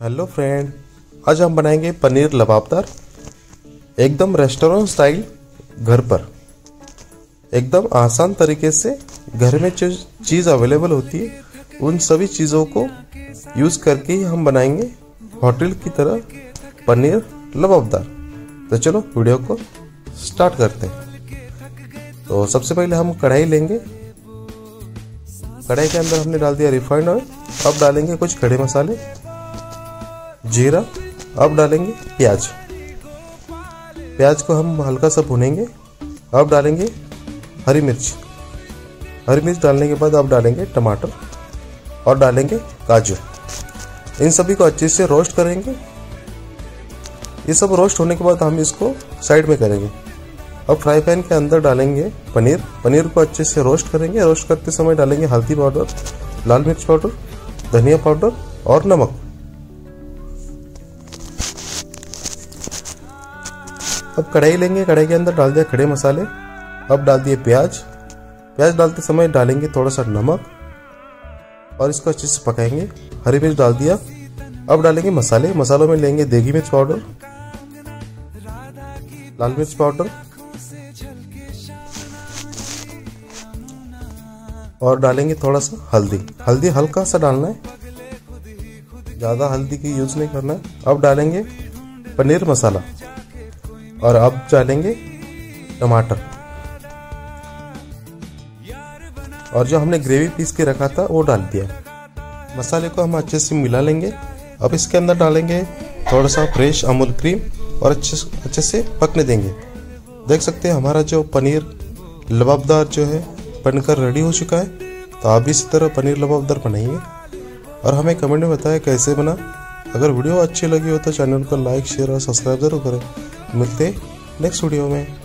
Hello friend आज हम बनाएँगे पनीर लबाबदार, एकदम रेस्टोरेंट स्टाइल घर पर। एकदम आसान तरीके से घर में जो चीज़ अवेलेबल होती है। उन सभी चीज़ों को यूज़ करके ही हम बनाएँगे होटल की तरह पनीर लबाबदार। तो चलो वीडियो को स्टार्ट करते हैं। तो सबसे पहले हम कढ़ाई लेंगे। कढ़ाई के अंदर हमने डाल दिया रिफाइंड ऑयल अब डालेंगे कुछ खड़े मसाले। जीरा, अब डालेंगे प्याज। प्याज को हम हल्का सा भुनेंगे, अब डालेंगे हरी मिर्च। हरी मिर्च डालने के बाद अब डालेंगे टमाटर और डालेंगे काजू इन सभी को अच्छे से रोस्ट करेंगे। ये सब रोस्ट होने के बाद हम इसको साइड में करेंगे। अब फ्राई पैन के अंदर डालेंगे पनीर। पनीर को अच्छे से रोस्ट करेंगे। रोस्ट करते समय डालेंगे हल्दी पाउडर, लाल मिर्च पाउडर, धनिया पाउडर और नमक। अब कढ़ाई लेंगे, कढ़ाई के अंदर डाल दिया खड़े मसाले। अब डाल दिए प्याज। प्याज डालते समय डालेंगे थोड़ा सा नमक और इसको अच्छे से पकाएँगे। हरी मिर्च डाल दिया। अब डालेंगे मसाले। मसालों में लेंगे देगी मिर्च पाउडर, लाल मिर्च पाउडर और डालेंगे थोड़ा सा हल्दी। हल्दी हल्का सा डालना है। ज़्यादा हल्दी की यूज़ नहीं करना है। अब डालेंगे पनीर मसाला। और अब डालेंगे टमाटर। और जो हमने ग्रेवी पीस के रखा था, वो डाल दिया। मसाले को हम अच्छे से मिला लेंगे। अब इसके अंदर डालेंगे थोड़ा सा फ्रेश अमूल क्रीम और अच्छे अच्छे से पकने देंगे। देख सकते हैं हमारा जो पनीर लबाबदार जो है, बनकर रेडी हो चुका है। तो आप भी इसी तरह पनीर लबाबदार बनाइए। और हमें कमेंट में बताएँ कैसे बना। अगर वीडियो अच्छी लगी हो तो चैनल को लाइक शेयर और सब्सक्राइब ज़रूर करें। मिलते नेक्स्ट वीडियो में।